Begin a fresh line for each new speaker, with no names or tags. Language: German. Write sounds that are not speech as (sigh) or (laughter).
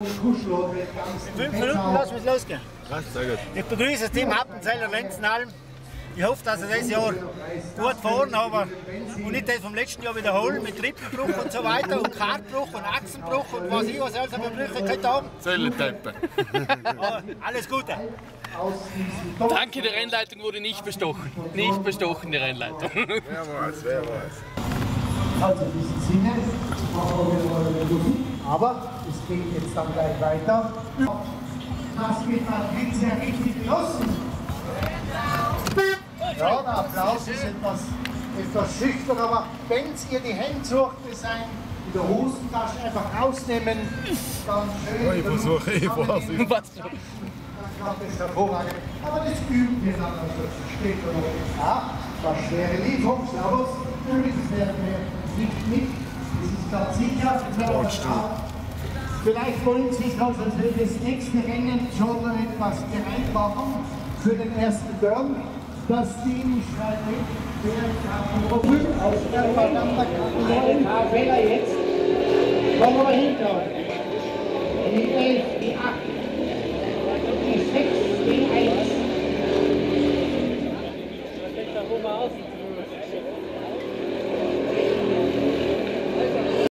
In fünf Minuten lassen wir es losgehen.
Passt, sehr gut.
Ich begrüße das Team Appenzeller Lenzenalm. Ich hoffe, dass sie dieses Jahr gut fahren haben und nicht das vom letzten Jahr wiederholen mit Rippenbruch und so weiter und Kartbruch und Achsenbruch und was ich was alles an Brüche gehabt haben.
Zellenteppe. (laughs)
Aber alles Gute.
Danke, die Rennleitung wurde nicht bestochen. Nicht bestochen, die Rennleitung.
Wer weiß, wer weiß.
Also in diesem Sinne machen wir mal eine Musik, aber es geht jetzt dann gleich weiter. Das wird dann Blitz ja richtig lassen. Ja, der Applaus ist etwas, etwas schüchtern, aber wenn ihr die Hände sucht, das ein in der Hosentasche einfach rausnehmen, dann schön.
Ich versuche vorsichtig.
Was?
Dann klappt es hervorragend. Aber das üben wir dann also später noch. Ja, war schwere Lieferung, Servus. Rollstuhl. Vielleicht wollen Sie sich also für das nächste Rennen schon noch etwas bereit machen für den ersten Turn. Das Team schreibt der Profil aus der verdammten Karte. Fehler jetzt. Komm aber hinter. Die 11, die 8, die 6, die 1. Da aus.